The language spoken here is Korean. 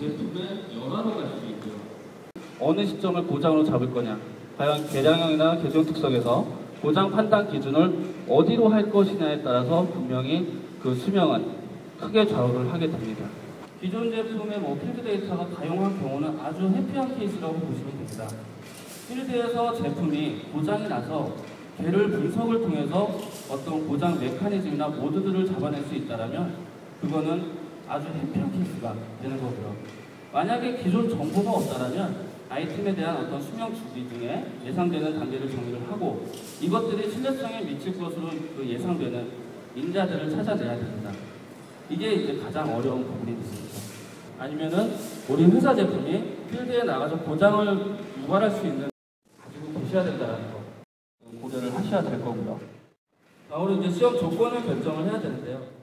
제품의 연화로 갈 수 있고요. 어느 시점을 고장으로 잡을 거냐, 과연 개량형이나 개정 특성에서 고장 판단 기준을 어디로 할 것이냐에 따라서 분명히 그 수명은 크게 좌우를 하게 됩니다. 기존 제품의 뭐 필드 데이터가 다용한 경우는 아주 해피한 케이스라고 보시면 됩니다. 필드에서 제품이 고장이 나서 개를 분석을 통해서 어떤 고장 메커니즘이나 모드들을 잡아낼 수 있다면 그거는 아주 해피한 케이스가 되는 거고요. 만약에 기존 정보가 없다면 아이템에 대한 어떤 수명 주기 중에 예상되는 단계를 정의를 하고 이것들이 신뢰성에 미칠 것으로 그 예상되는 인자들을 찾아내야 됩니다. 이게 이제 가장 어려운 부분이 있습니다. 아니면은 우리 회사 제품이 필드에 나가서 고장을 유발할 수 있는 가지고 계셔야 된다는 거 고려를 하셔야 될 거고요. 다음으로 이제 시험 조건을 결정을 해야 되는데요.